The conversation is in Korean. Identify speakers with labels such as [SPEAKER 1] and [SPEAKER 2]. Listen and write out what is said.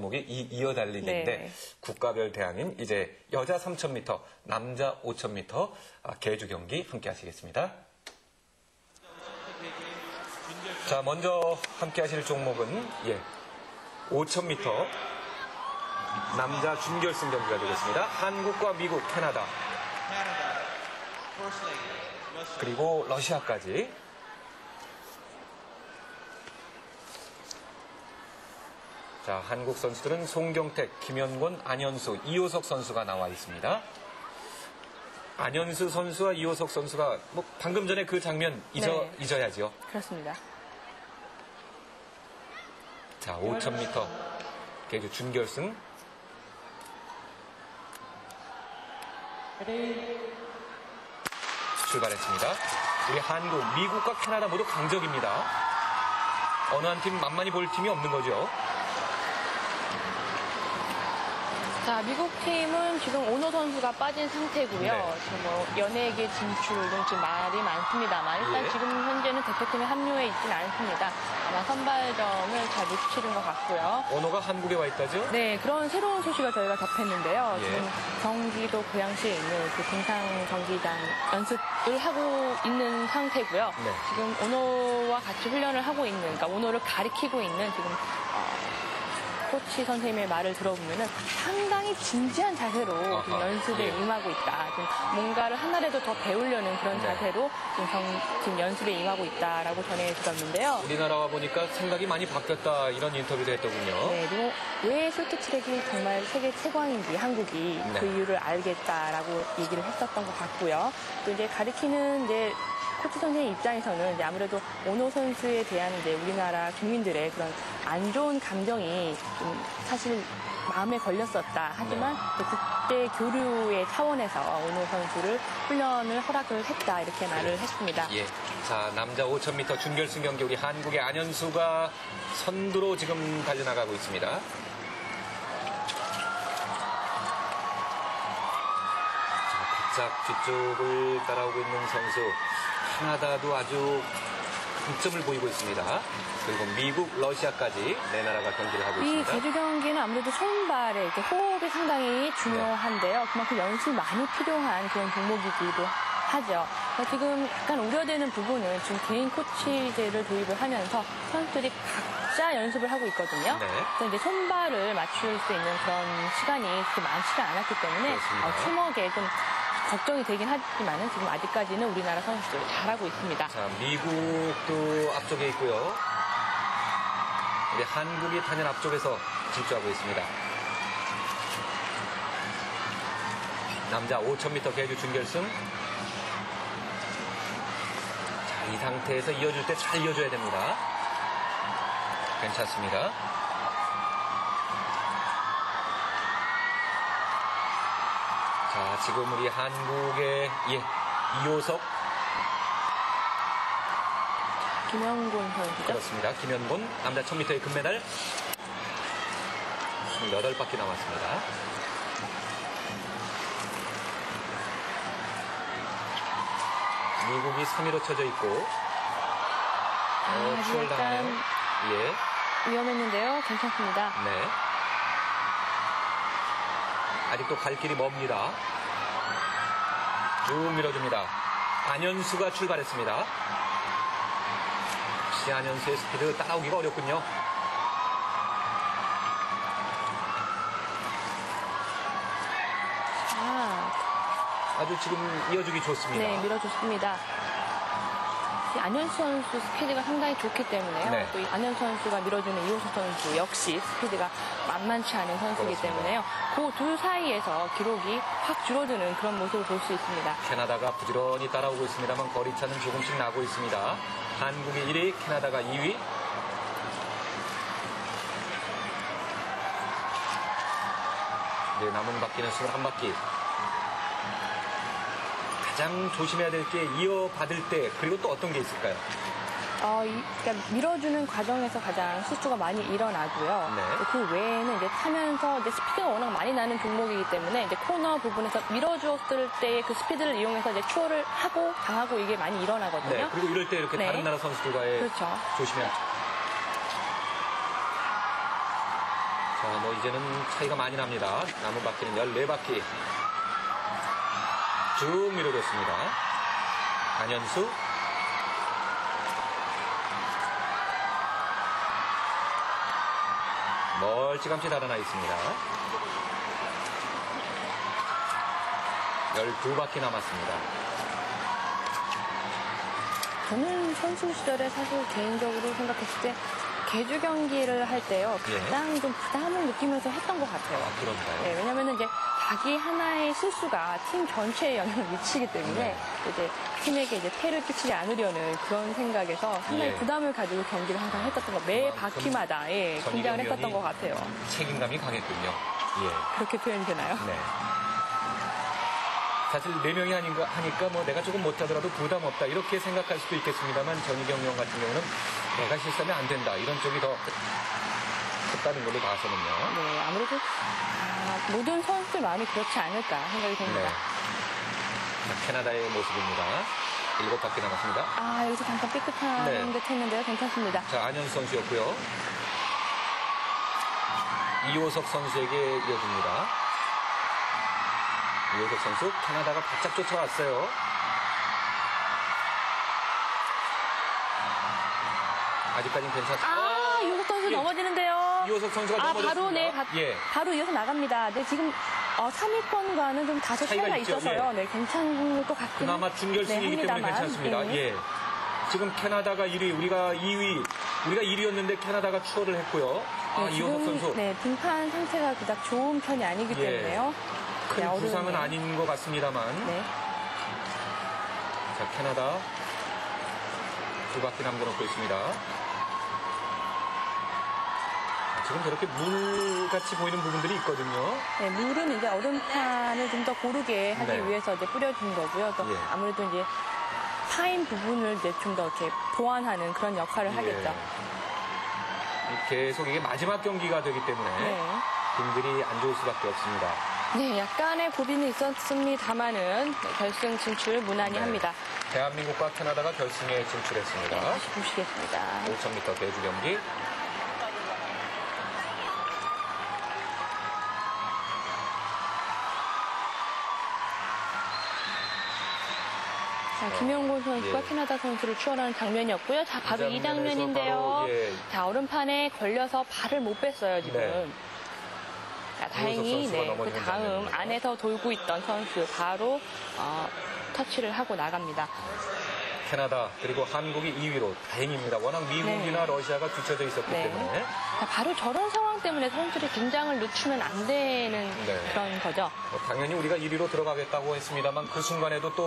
[SPEAKER 1] 종목이 이, 이어 달리기인데
[SPEAKER 2] 네.
[SPEAKER 1] 국가별 대항인 이제 여자 3,000m, 남자 5,000m 아, 개주 경기 함께 하시겠습니다. 자, 먼저 함께 하실 종목은 예. 5,000m 남자 준결승 경기가 되겠습니다. 한국과 미국, 캐나다 그리고 러시아까지 자, 한국 선수들은 송경택, 김현권, 안현수, 이호석 선수가 나와 있습니다. 안현수 선수와 이호석 선수가 뭐 방금 전에 그 장면 잊어,
[SPEAKER 2] 네.
[SPEAKER 1] 잊어야죠.
[SPEAKER 2] 그렇습니다.
[SPEAKER 1] 자, 5,000m 개주 준결승. 출발했습니다. 우리 한국, 미국과 캐나다 모두 강적입니다. 어느 한 팀 만만히 볼 팀이 없는 거죠.
[SPEAKER 2] 자, 미국 팀은 지금 오노 선수가 빠진 상태고요.
[SPEAKER 1] 네.
[SPEAKER 2] 지금 뭐 연예계 진출 등 지금 말이 많습니다만 일단
[SPEAKER 1] 예.
[SPEAKER 2] 지금 현재는 대표팀에 합류해 있지는 않습니다. 아마 선발점을 잘 못 치른 것 같고요.
[SPEAKER 1] 언어가 한국에 와 있다죠?
[SPEAKER 2] 네, 그런 새로운 소식을 저희가 접했는데요.
[SPEAKER 1] 예.
[SPEAKER 2] 지금 경기도 고양시에 있는 그 등산 경기장 연습을 하고 있는 상태고요.
[SPEAKER 1] 네.
[SPEAKER 2] 지금 오노와 같이 훈련을 하고 있는, 그러니까 오노를 가리키고 있는 지금 어, 코치 선생님의 말을 들어보면 은 상당히 진지한 자세로 연습에
[SPEAKER 1] 예.
[SPEAKER 2] 임하고 있다. 뭔가를 하나라도 더 배우려는 그런
[SPEAKER 1] 네.
[SPEAKER 2] 자세로 지금, 경- 지금 연습에 임하고 있다라고 전해 들었는데요.
[SPEAKER 1] 우리나라와 보니까 생각이 많이 바뀌었다 이런 인터뷰도 했더군요.
[SPEAKER 2] 네, 그리고 왜 쇼트트랙이 정말 세계 최강인지 한국이
[SPEAKER 1] 네.
[SPEAKER 2] 그 이유를 알겠다라고 얘기를 했었던 것 같고요. 또 이제 가리키는 이제 코치 선생님 입장에서는 아무래도 오노 선수에 대한 이제 우리나라 국민들의 그런 안 좋은 감정이 좀 사실 마음에 걸렸었다. 하지만 이제 국제 교류의 차원에서 오노 선수를 훈련을 허락을 했다. 이렇게 말을 했습니다.
[SPEAKER 1] 예. 자, 남자 5000m 준결승 경기 우리 한국의 안현수가 선두로 지금 달려나가고 있습니다. 자, 뒤쪽을 따라오고 있는 선수. 캐나다도 아주 강점을 보이고 있습니다. 그리고 미국, 러시아까지 네 나라가 경기를 하고
[SPEAKER 2] 이
[SPEAKER 1] 있습니다.
[SPEAKER 2] 개주 경기는 아무래도 손발의 이렇게 호흡이 상당히 중요한데요. 그만큼 연습이 많이 필요한 그런 종목이기도 하죠. 그래서 지금 약간 우려되는 부분은 지금 개인 코치제를 도입을 하면서 선수들이 각자 연습을 하고 있거든요.
[SPEAKER 1] 네.
[SPEAKER 2] 그래서 이제 손발을 맞출 수 있는 그런 시간이 그렇게 많지가 않았기 때문에. 어, 팀워크에 좀 걱정이 되긴 하지만은 지금 아직까지는 우리나라 선수들 잘하고 있습니다.
[SPEAKER 1] 자, 미국도 앞쪽에 있고요. 우리 한국이 단연 앞쪽에서 질주하고 있습니다. 남자 5000m 개주 준결승. 자, 이 상태에서 이어줄 때 잘 이어줘야 됩니다. 괜찮습니다. 자, 지금 우리 한국의 예, 이호석
[SPEAKER 2] 김영곤 선수죠.
[SPEAKER 1] 그렇습니다. 김현곤 남자 1000m의 금메달 28바퀴 남았습니다. 미국이 3위로 쳐져 있고 어,
[SPEAKER 2] 아,
[SPEAKER 1] 추월당하네요.
[SPEAKER 2] 약간
[SPEAKER 1] 예,
[SPEAKER 2] 위험했는데요. 괜찮습니다.
[SPEAKER 1] 네. 아직도 갈 길이 멉니다. 쭉 밀어줍니다. 안현수가 출발했습니다. 역시 안현수의 스피드 따라오기가 어렵군요.
[SPEAKER 2] 아,
[SPEAKER 1] 아주 지금 이어주기 좋습니다.
[SPEAKER 2] 네, 밀어줬습니다. 이 안현수 선수 스피드가 상당히 좋기 때문에요.
[SPEAKER 1] 네.
[SPEAKER 2] 또이 안현수 선수가 밀어주는 이호석 선수 역시 스피드가 만만치 않은 선수이기
[SPEAKER 1] 그렇습니다.
[SPEAKER 2] 때문에요. 그 둘 사이에서 기록이 확 줄어드는 그런 모습을 볼 수 있습니다.
[SPEAKER 1] 캐나다가 부지런히 따라오고 있습니다만 거리차는 조금씩 나고 있습니다. 한국이 1위, 캐나다가 2위. 네, 남은 바퀴는 21바퀴. 가장 조심해야 될 게 이어받을 때 그리고 또 어떤 게 있을까요?
[SPEAKER 2] 어, 이- 그러니까 밀어주는 과정에서 가장 실수가 많이 일어나고요.
[SPEAKER 1] 네.
[SPEAKER 2] 그 외에는 이제 타면서 이제 스피드가 워낙 많이 나는 종목이기 때문에 이제 코너 부분에서 밀어주었을 때의 그 스피드를 이용해서 이제 추월을 하고 당하고 이게 많이 일어나거든요.
[SPEAKER 1] 네, 그리고 이럴 때 이렇게
[SPEAKER 2] 네.
[SPEAKER 1] 다른 나라 선수들과의
[SPEAKER 2] 그렇죠.
[SPEAKER 1] 조심해야 자, 뭐 이제는 차이가 많이 납니다. 남은 바퀴는 14바퀴. 쭉 밀어줬습니다. 안현수. 멀찌감치 달아나 있습니다. 12바퀴 남았습니다.
[SPEAKER 2] 저는 선수 시절에 사실 개인적으로 생각했을 때 개주 경기를 할 때요
[SPEAKER 1] 예.
[SPEAKER 2] 가장 좀 부담을 느끼면서 했던 것 같아요.
[SPEAKER 1] 아, 그런가요?
[SPEAKER 2] 네, 왜냐면은 이제 자기 하나의 실수가 팀 전체에 영향을 미치기 때문에
[SPEAKER 1] 네.
[SPEAKER 2] 이제 팀에게 이제 폐를 끼치지 않으려는 그런 생각에서 상당히
[SPEAKER 1] 예.
[SPEAKER 2] 부담을 가지고 경기를 항상 했었던 것, 매
[SPEAKER 1] 그만큼
[SPEAKER 2] 바퀴마다 예, 긴장을 했었던 것 같아요.
[SPEAKER 1] 책임감이 강했군요. 예.
[SPEAKER 2] 그렇게 표현이 되나요?
[SPEAKER 1] 네. 사실 네 명이 아닌가 하니까 뭐 내가 조금 못하더라도 부담 없다 이렇게 생각할 수도 있겠습니다만 전희경 영 같은 경우는 내가 실수하면 안 된다 이런 쪽이 더 컸다는 걸로 봐서는요.
[SPEAKER 2] 네, 아무래도 아, 모든 선수들 마음이 그렇지 않을까 생각이
[SPEAKER 1] 네.
[SPEAKER 2] 듭니다.
[SPEAKER 1] 자, 캐나다의 모습입니다. 일곱 바퀴 남았습니다.
[SPEAKER 2] 아, 여기서 잠깐 삐끗한
[SPEAKER 1] 네.
[SPEAKER 2] 듯 했는데요. 괜찮습니다.
[SPEAKER 1] 자, 안현수 선수였고요. 이호석 선수에게 이어집니다. 이호석 선수 캐나다가 바짝 쫓아왔어요. 아직까지는 괜찮습니다.
[SPEAKER 2] 아, 이호석 선수
[SPEAKER 1] 예.
[SPEAKER 2] 넘어지는데요.
[SPEAKER 1] 이호석 선수가
[SPEAKER 2] 아,
[SPEAKER 1] 넘어졌습니다.
[SPEAKER 2] 바로, 네, 바,
[SPEAKER 1] 예.
[SPEAKER 2] 바로 이어서 나갑니다. 네, 지금, 어, 3위권과는 좀 다소
[SPEAKER 1] 차이가
[SPEAKER 2] 차이가
[SPEAKER 1] 있죠,
[SPEAKER 2] 있어서요. 네, 괜찮을 것 같긴
[SPEAKER 1] 그나마 준결승이기
[SPEAKER 2] 네,
[SPEAKER 1] 때문에. 괜찮습니다.
[SPEAKER 2] 네.
[SPEAKER 1] 예. 지금 캐나다가 1위, 우리가 2위, 우리가 1위였는데 캐나다가 추월을 했고요. 아,
[SPEAKER 2] 네,
[SPEAKER 1] 이호석 선수
[SPEAKER 2] 네, 등판 상태가 그닥 좋은 편이 아니기
[SPEAKER 1] 예.
[SPEAKER 2] 때문에요.
[SPEAKER 1] 큰
[SPEAKER 2] 네,
[SPEAKER 1] 부상은
[SPEAKER 2] 어려운데요.
[SPEAKER 1] 아닌 것 같습니다만.
[SPEAKER 2] 네.
[SPEAKER 1] 자, 캐나다 두 바퀴 남겨놓고 있습니다. 아, 지금 저렇게 물같이 보이는 부분들이 있거든요.
[SPEAKER 2] 네, 물은 이제 얼음판을 좀 더 고르게 하기
[SPEAKER 1] 네.
[SPEAKER 2] 위해서 이제 뿌려준 거고요. 또
[SPEAKER 1] 예.
[SPEAKER 2] 아무래도 이제 파인 부분을 이제 좀 더 이렇게 보완하는 그런 역할을 하겠죠.
[SPEAKER 1] 예. 계속 이게 마지막 경기가 되기 때문에
[SPEAKER 2] 네.
[SPEAKER 1] 분들이 안 좋을 수밖에 없습니다.
[SPEAKER 2] 네, 약간의 고민이 있었습니다만은 네, 결승 진출 무난히
[SPEAKER 1] 네.
[SPEAKER 2] 합니다.
[SPEAKER 1] 대한민국과 캐나다가 결승에 진출했습니다.
[SPEAKER 2] 네, 다시 보시겠습니다.
[SPEAKER 1] 5,000m 대주 경기.
[SPEAKER 2] 자, 김영곤 선수가
[SPEAKER 1] 예.
[SPEAKER 2] 캐나다 선수를 추월하는 장면이었고요. 자, 바로 이 장면인데요.
[SPEAKER 1] 바로, 예.
[SPEAKER 2] 자, 얼음판에 걸려서 발을 못 뺐어요, 지금.
[SPEAKER 1] 네.
[SPEAKER 2] 자, 다행히 네, 그 다음
[SPEAKER 1] 장면입니다.
[SPEAKER 2] 안에서 돌고 있던 선수 바로 어, 터치를 하고 나갑니다.
[SPEAKER 1] 캐나다 그리고 한국이 2위로 다행입니다. 워낙 미국이나
[SPEAKER 2] 네.
[SPEAKER 1] 러시아가 뒤쳐져 있었기
[SPEAKER 2] 네.
[SPEAKER 1] 때문에
[SPEAKER 2] 자, 바로 저런 상황 때문에 선수들이 긴장을 늦추면 안 되는
[SPEAKER 1] 네.
[SPEAKER 2] 그런 거죠.
[SPEAKER 1] 뭐 당연히 우리가 1위로 들어가겠다고 했습니다만 그 순간에도 또